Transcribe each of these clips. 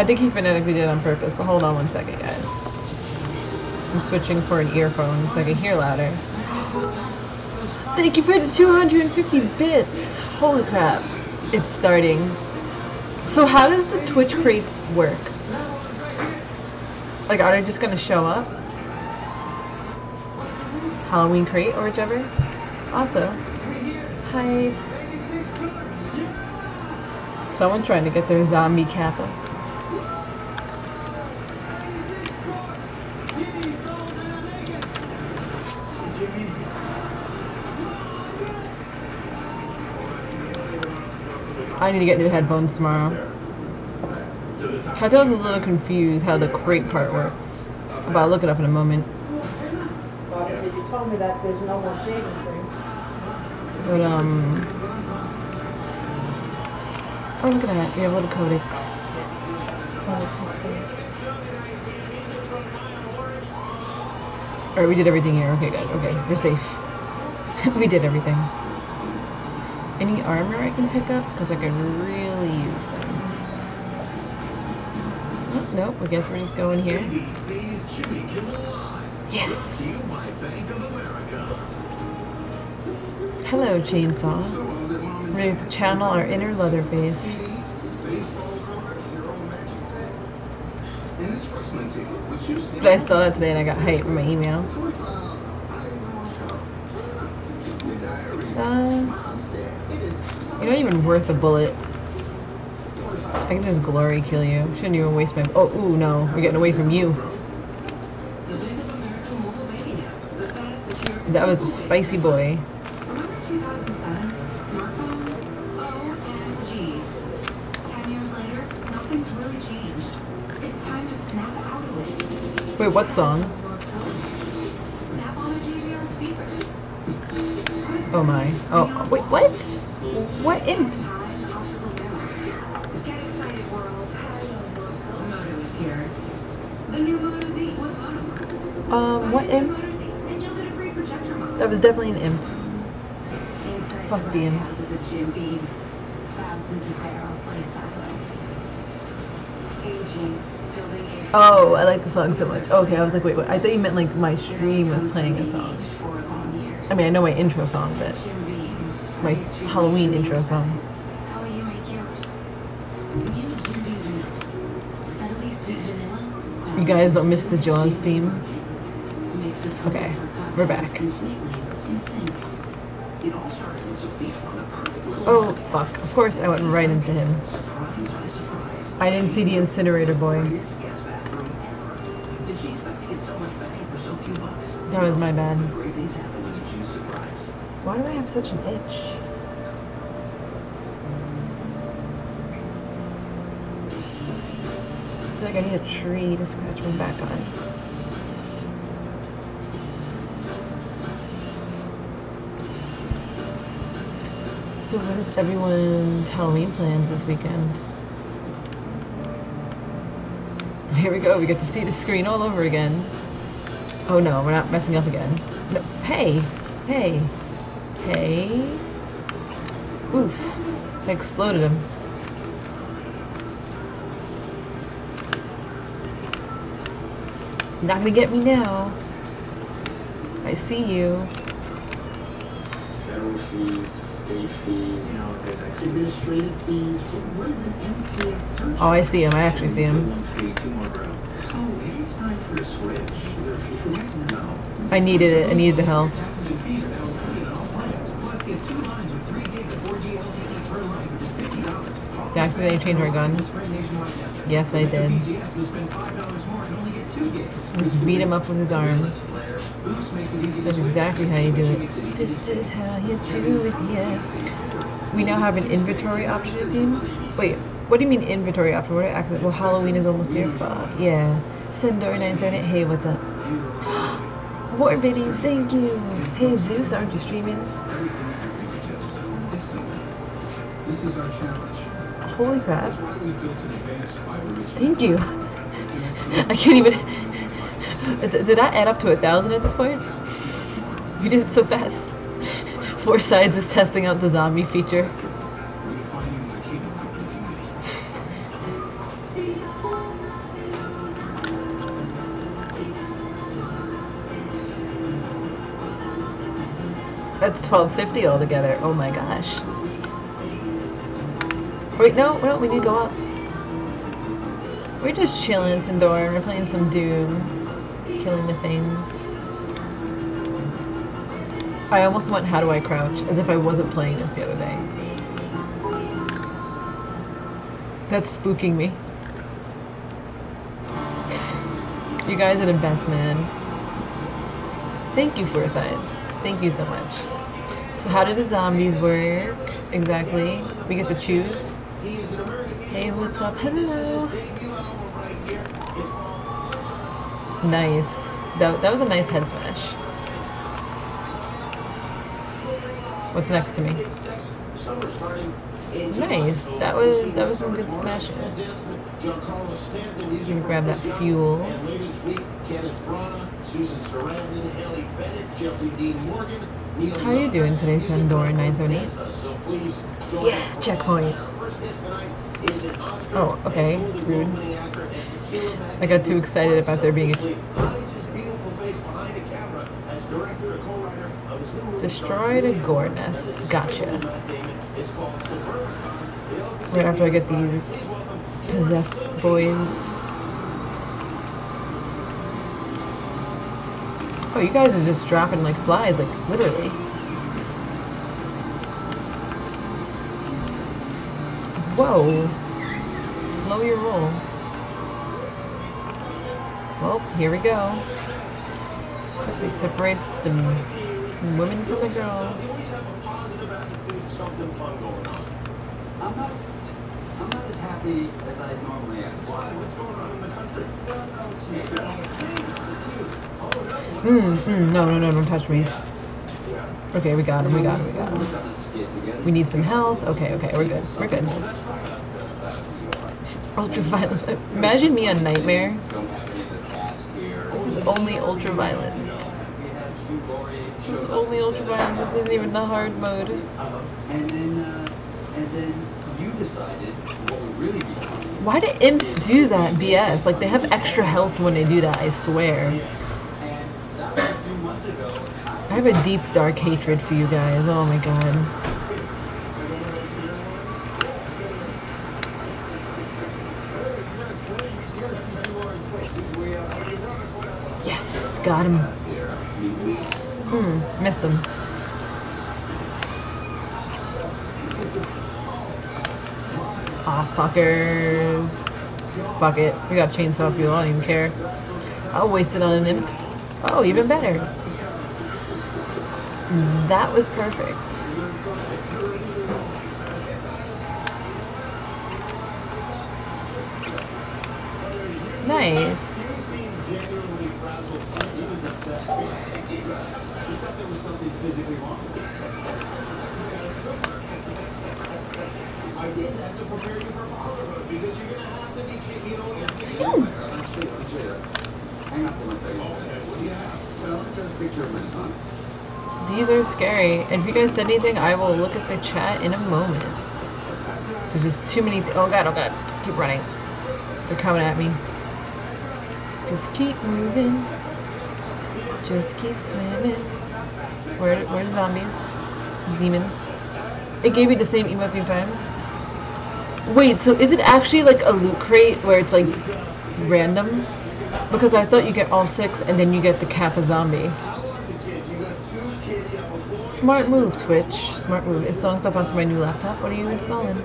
I think he phonetically did it on purpose, but hold on one second, guys. I'm switching for an earphone so I can hear louder. Thank you for the 250 bits! Holy crap. It's starting. So how does the Twitch crates work? Like, are they just gonna show up? Halloween crate or whichever? Also, hi. Someone trying to get their zombie kappa. I need to get new headphones tomorrow. Kato's a little confused how the crate part works. But I'll look it up in a moment. Well, you told me that there's no more shaving cream. But um Oh look at that, We have little codex. Alright, we did everything here. Okay, good. Okay, we're safe. we did everything. Any armor I can pick up? Because I could really use them. Oh, nope, I guess we're just going here. Yes! Hello, Chainsaw. Ready to channel our inner Leatherface. But I saw that today and I got hyped in my email. Uh, not even worth a bullet. I can just glory kill you. Shouldn't even waste my. Oh, ooh, no. We're getting away from you. That was a spicy boy. Wait, what song? Oh my. Oh, wait, what? What imp? Um, what imp? That was definitely an imp. Fuck the imps. Oh, I like the song so much. Okay, I was like, wait, wait. I thought you meant like my stream was playing a song. I mean, I know my intro song, but my Halloween intro song. You guys don't miss the Jaws theme? Okay, we're back. Oh, fuck. Of course I went right into him. I didn't see the incinerator boy. That was my bad. Why do I have such an itch? Like I need a tree to scratch my back on. So what is everyone's Halloween plans this weekend? Here we go, we get to see the screen all over again. Oh no, we're not messing up again. No, hey, hey, hey. Oof, I exploded him. Not gonna get me now. I see you. Federal fees, state fees, administrative fees. What is an MTA surcharge? Oh, I see him. I actually see him. One fee, two more grow. Oh, maybe it's time for a switch. Is there a fee for that? No. I needed it. I needed the help. Taxes and fees are now included in all plans. Plus, get two lines with three gigs of 4G LTE per line for just fifty dollars. Did I accidentally change my gun? Yes, I did. Just beat him up with his arms. Boost makes it easy to That's exactly how you do it. Makes easy to This is how you do it, yeah. We now have an inventory option, it seems. Wait, what do you mean inventory option? What I? Well, Halloween is almost here. Fuck, yeah. Sendor978, hey, what's up? War biddies, thank you. Hey, Zeus, aren't you streaming? This is our challenge. Holy crap. Why we built an advanced fiber rich Thank you. I can't even. Did I add up to a thousand at this point? We did it so fast. Four Sides is testing out the zombie feature. That's 1250 altogether. Oh my gosh. Wait, no, no, we need to go up. We're just chilling, in Sindor. We're playing some Doom, killing the things. I almost went How Do I Crouch, as if I wasn't playing this the other day. That's spooking me. You guys are the best, man. Thank you for science. Thank you so much. So how do the zombies work? Exactly. We get to choose. Hey, what's up? Hello. Nice. That, that was a nice head smash. What's next to me? Nice. That was that was some good smashing. You can grab that fuel. How are you doing today, Sandor 978? Yeah, checkpoint. Oh, okay. Rude. I got too excited about there being a destroyed a gore nest. Gotcha. Right after I get these possessed boys. Oh, you guys are just dropping like flies, like literally. Whoa. Slow your roll. Well, here we go. Quickly separates the women from the girls. Something fun going on. I'm not, I'm not as happy as I normally am. Why? What's going on in the country? Mm, mm, no, no, no, don't touch me. Okay, we got him, we got him, we got him. got this kid together. We need some health. Okay, okay, we're good. We're good. Ultra-Violence. Imagine me on Nightmare. Don't have any of the cast here. This is only Ultra-Violence. We had Stu Laurie This is only Ultra-Violence. This isn't even the hard mode. And then, uh, and then you decided what would really be. Why do imps do that BS? Like they have extra health when they do that, I swear. And that was a few months ago, and I I have a deep dark hatred for you guys. Oh my god. Yes, got him. Hmm, missed him. Ah, fuckers. Fuck it. We got chainsaw fuel. I don't even care. I'll waste it on an imp. Oh, even better. That was perfect. Nice. I did that to prepare you for fatherhood because you're gonna have to be, you know, you're Hang up for one second. What do you have? Well, I got a picture of my son. These are scary. And if you guys said anything, I will look at the chat in a moment. There's just too many. Th- oh god, oh god. Keep running. They're coming at me. Just keep moving. Just keep swimming. Where, where's zombies? Demons. It gave me the same email three times. Wait, so is it actually like a loot crate where it's like random? Because I thought you get all six and then you get the Kappa zombie. Smart move, Twitch. Smart move. Installing stuff onto my new laptop. What are you installing?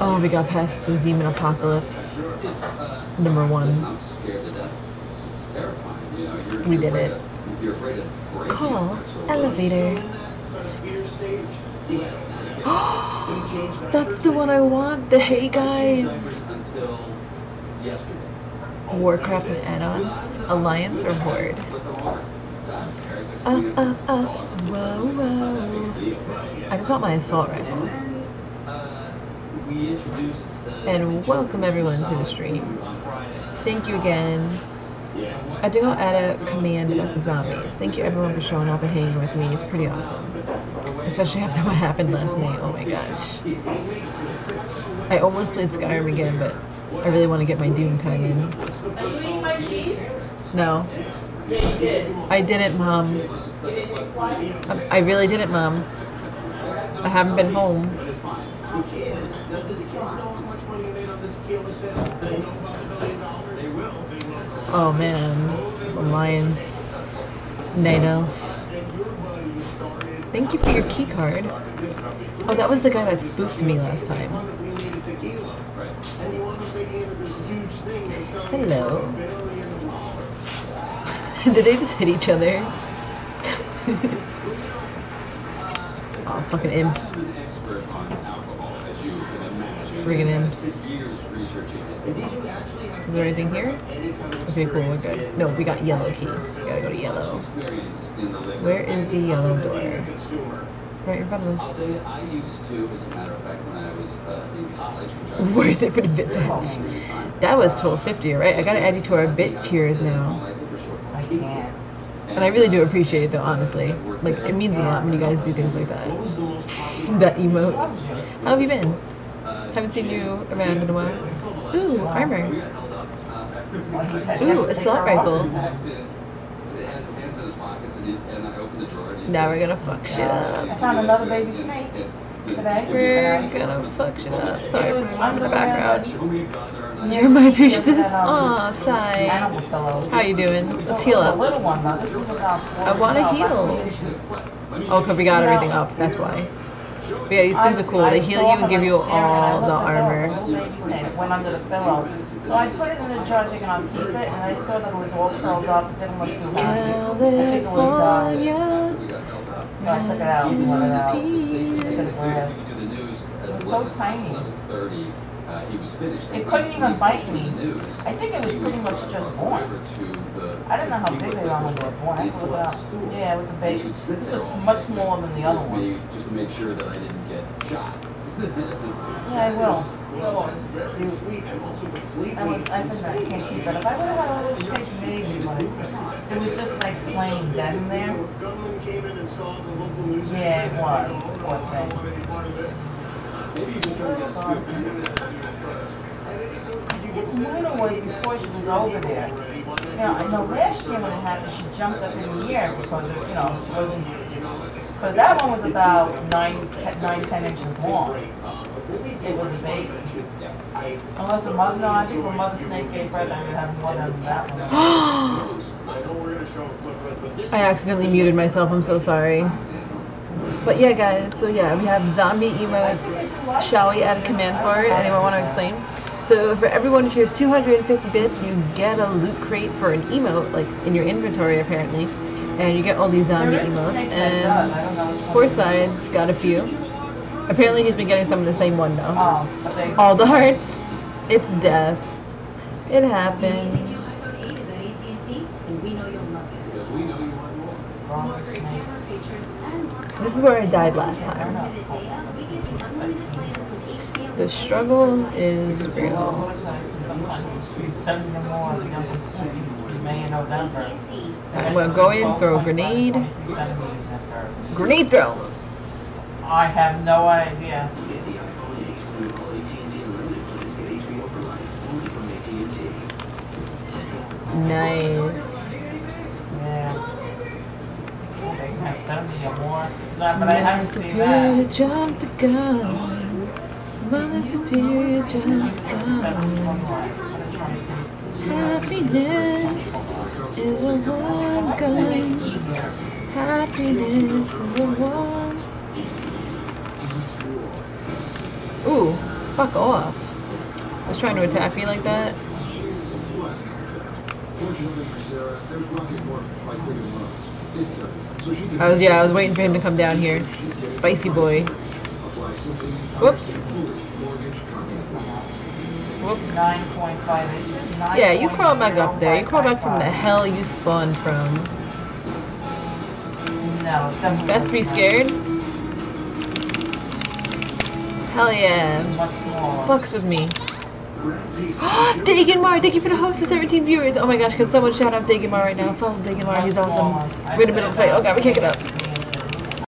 Oh, we got past the demon apocalypse. Number one. Terrifying. You know, you're, We you're did afraid it. Of, you're afraid of breaking Call elevator. That's the one I want. The Hey Guys. Warcraft and add-ons. Alliance or Horde? With the water. That's scary. It's a Uh, uh, uh. Whoa, whoa. I just want my assault rifle. And uh, we introduced the And welcome everyone to the stream. Thank you again. I do not add a command about the zombies. Thank you everyone for showing up and hanging with me. It's pretty awesome. Especially after what happened last night. Oh my gosh. I almost played Skyrim again, but I really want to get my Doom time in. No. I didn't, mom. I really didn't, mom. I haven't been home. Do the kids know how much money you made on the tequila sale? They know about the million dollars? They will. They will. Oh man, the Lions. Started. Thank you for your key card. Oh, that was the guy that spoofed me last time. Hello. billion. Did they just hit each other? oh, fucking imp. I'm an expert on alcohol, as you can imagine. Friggin' I imps. spent years researching it. And did you actually have Is there anything here? Okay, cool, we're good. No, we got yellow key. We gotta go to yellow. Where is the yellow door? Right in front of us. I used to, as a matter of fact, when I was in college, Where did they put a bit time, That was 1250, right? I gotta add you to our bit tiers now. I can't. And I really do appreciate it though, honestly. Like, it means a lot when you guys do things like that. That emote. How have you been? Haven't seen you around in a while. Ooh, armor. Ooh, assault rifle. Now we're gonna fuck shit up. I found another baby snake today. We're gonna shit up. Sorry for the background. You're my precious. Um, Aw, sigh. How you doing? Let's heal up. little one though. This was about four. I wanna heal. about. Oh, cause we got everything up. That's why. But yeah, these things are cool. They heal you and give you all the armor. Little baby snake It went under the pillow. So I put it in the jar thinking I'll keep it, and I saw that it was all curled up. It didn't look too happy. I think it would die. California. So I took it out and let it out. To the grass. It was so tiny. Uh, he was finished. It couldn't even bite me. I think it was pretty much just born. Over to the- I don't know how big they are when they're born. I have to look up. Yeah, with the baby. This is much smaller than the other one. Just to make sure that I didn't get shot. Yeah, I will. Well, sweet and also completely. I was, I said, no, I can't keep it. If I would have had a little baby, but it was just like plain dead in there. Yeah, it was. Poor thing. Maybe you try to get a scoop. It's minor way before she was over there. You know, I know last year when it happened, she jumped up in the air because, of, you know, she wasn't, but that one was about nine, ten, nine, ten inches long. It was a baby. Unless a mother, no, I think when mother snake gave birth, I would have more than that one. Know we're gonna show a clip of it, but. I accidentally muted myself. I'm so sorry. But yeah, guys. So yeah, we have zombie emotes. Shall we add a command for it? Anyone want to explain? So for everyone who shares 250 bits, you get a loot crate for an emote, like in your inventory apparently, and you get all these zombie There is emotes. snake that does, I And don't know which one. Four Sides got a few. Apparently he's been getting some of the same one though. Oh, but. All the hearts. It's death. It happens. is at AT&T, and we know you'll love it. Because we know you want more. Wrong More great camera snakes. features and more This is where I died last time. know. unlimited data. We give you unlimited plans with HBO. The struggle is real. horse size can sometimes be seventy or more, you know, in May and November. AT&T. I'm gonna go in, throw a grenade. 2370 is that for- Grenade throw. I have no idea. Get the iPhone 8 with all AT&T Unlimited plans. Get HBO for life only from AT&T. Nice. Yeah. They have seventy or more. No, but I haven't seen that. jumped the gun. My superior more. Happiness is a one gun. Happiness is a one. Ooh, fuck off. I was trying to attack me like that. I was yeah, I was waiting for him to come down here. Spicy boy. Whoops. Whoops. Nine point five inches. Yeah, you crawl back up there. You crawl back from the hell you spawned from. No, definitely. Best be scared? Hell yeah. Much. Fucks with me. Daganmar, thank you for the host of 17 viewers. Oh my gosh, because someone shout out Daganmar right now. Follow Daganmar, he's awesome. We're in the middle of the fight. Oh god, we can't get up.